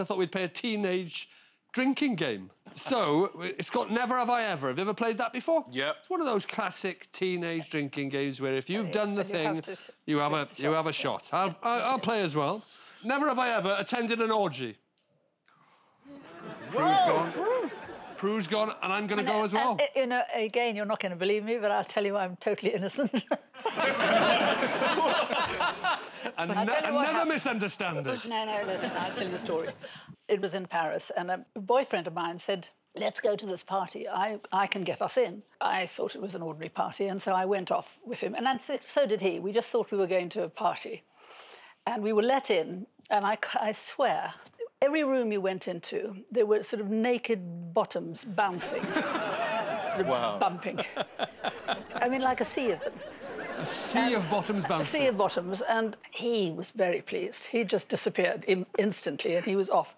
I thought we'd play a teenage drinking game. So it's got Never Have I Ever. Have you ever played that before? Yeah. It's one of those classic teenage drinking games where if you've done the And you thing, have you have a take you have a shot. I'll, I'll, I'll play as well. Never have I ever attended an orgy. Prue's gone. Prue's gone, and I'm going to go as well. And, uh, you know, again, you're not going to believe me, but I'll tell you I'm totally innocent. and I'll ne- tell you what another misunderstanding. no, no, listen, I'll tell you a story. It was in Paris, and a boyfriend of mine said, Let's go to this party. I, I can get us in. I thought it was an ordinary party, and so I went off with him. And th- so did he. We just thought we were going to a party. And we were let in, and I, I swear, every room you went into, there were sort of naked bottoms bouncing, sort of bumping. I mean, like a sea of them. A sea of bottoms A sea of bottoms, and he was very pleased. He just disappeared in, instantly, and he was off.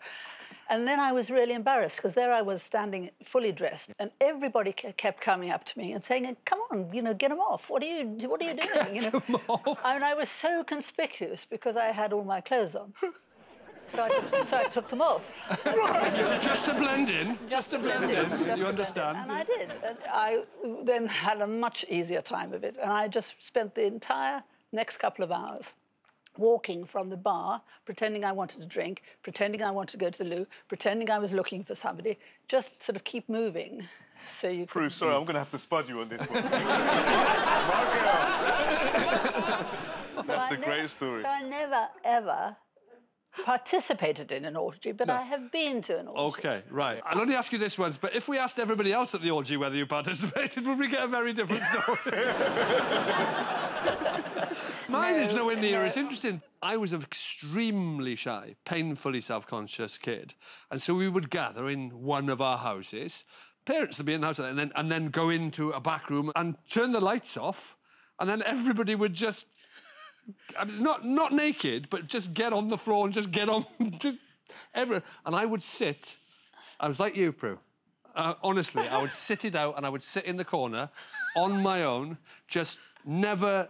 And then I was really embarrassed because there I was standing fully dressed, and everybody kept coming up to me and saying, "Come on, you know, get them off. What are you? What are you doing?" You know. And I was so conspicuous because I had all my clothes on. So I, so I took them off. right. Just to blend in. Just, to blend, in. Just to you understand? And I did. And I then had a much easier time of it. And I just spent the entire next couple of hours walking from the bar, pretending I wanted to drink, pretending I wanted to go to the loo, pretending I was looking for somebody, just sort of keep moving. So you Prue, could... sorry, I'm going to have to spud you on this one. Marco! That's a never- great story. So I never, ever participated in an orgy, but I have been to an orgy. Okay, right. I'll only ask you this once, but if we asked everybody else at the orgy whether you participated, would we get a very different story? Mine is nowhere near no. as interesting. I was an extremely shy, painfully self-conscious kid, and so we would gather in one of our houses. Parents would be in the house, and then and then go into a back room and turn the lights off, and then everybody would just not not naked, but just get on the floor and just get on, just every. And I would sit. I was like you, Prue. Uh, honestly, I would sit it out and I would sit in the corner on my own, just never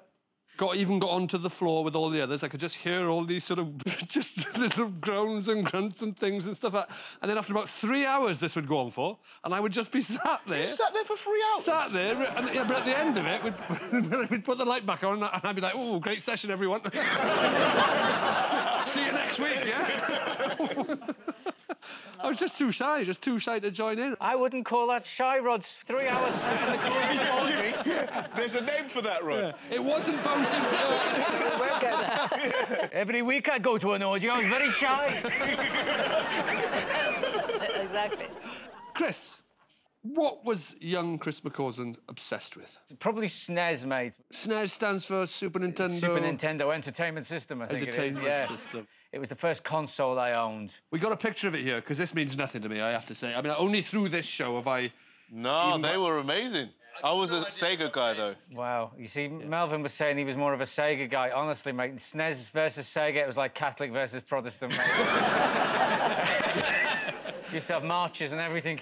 got even got onto the floor with all the others. I could just hear all these sort of just little groans and grunts and things and stuff like And then after about three hours, this would go on for, and I would just be sat there. You sat there for three hours? Sat there, and, yeah, but at the end of it, we'd, we'd put the light back on, and I'd be like, "Oh, great session, everyone! See you next week." Yeah. I was just too shy, just too shy to join in. I wouldn't call that shy, Rods. Three hours in the corner of the orgy. There's a name for that, Rhod. It wasn't bouncing. Won't go there. Every week I'd go to an orgy. I was very shy. exactly. Chris, what was young Chris McCausland obsessed with? Probably SNES, mate. SNES stands for Super Nintendo. Super Nintendo Entertainment System, I think it is. Entertainment Yeah. System. It was the first console I owned. We got a picture of it here because this means nothing to me. I have to say. I mean, only through this show have I. No, they were amazing. I was a Sega guy, though. Wow. You see, Melvin was saying he was more of a Sega guy. Honestly, mate, SNES versus Sega, it was like Catholic versus Protestant, mate. Used to have marches and everything.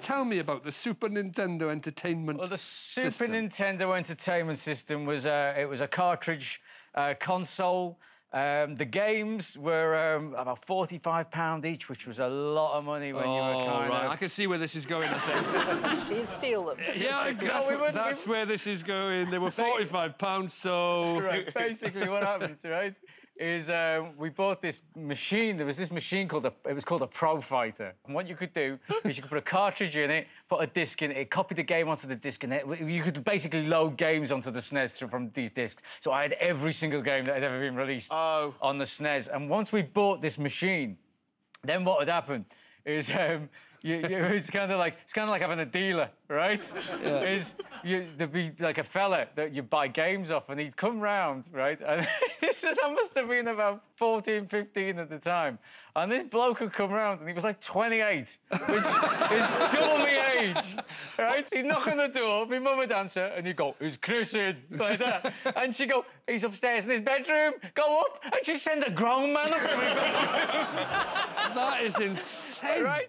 Tell me about the Super Nintendo Entertainment Well, the Super System. Nintendo Entertainment System was uh, it was a cartridge uh, console. Um, the games were um, about forty-five pound each, which was a lot of money when you were Oh, kind right. of. I can see where this is going, I think. You steal them. yeah, that's, we where, wouldn't- that's where this is going. They were £45, so. Right, basically, what happens, right, is um, we bought this machine. There was this machine called a. It was called a Pro Fighter. And what you could do is you could put a cartridge in it, put a disc in it, copy the game onto the disc, and it, you could basically load games onto the SNES from these discs. So I had every single game that had ever been released Oh. on the SNES. And once we bought this machine, then what would happen is um, you, you, it's kind of like it's kind of like having a dealer, right? Is you, there'd be like a fella that you buy games off, and he'd come round, right? And this is I must have been about 14, 15 at the time, and this bloke would come round, and he was like 28, which is double my age, right? He'd knock on the door, my mum would answer, and he'd go, "Is Chris in?" like that, and she'd go, "He's upstairs in his bedroom. Go up," and she'd send a grown man up to me. That is insane. right?